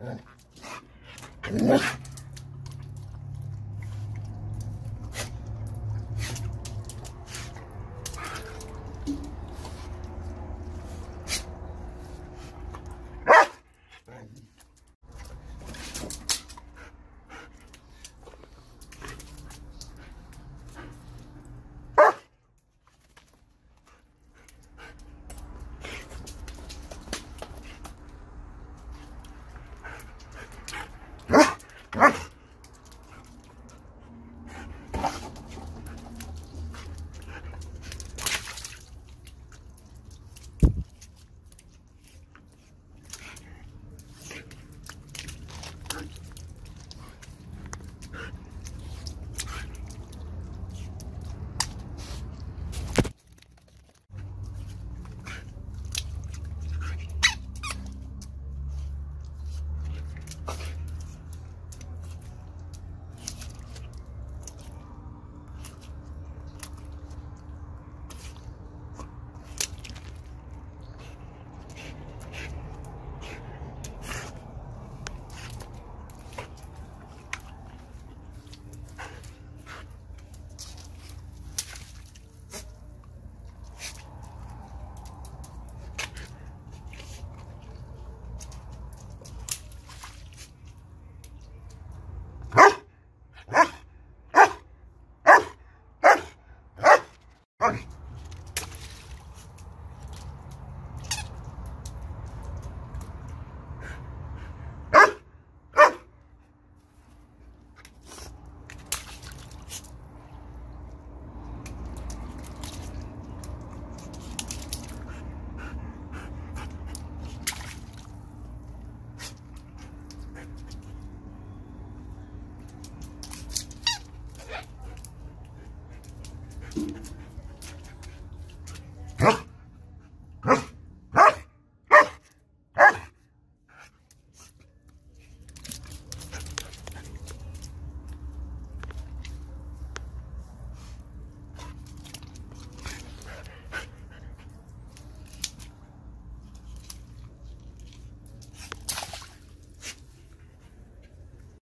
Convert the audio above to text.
うん。Ah! You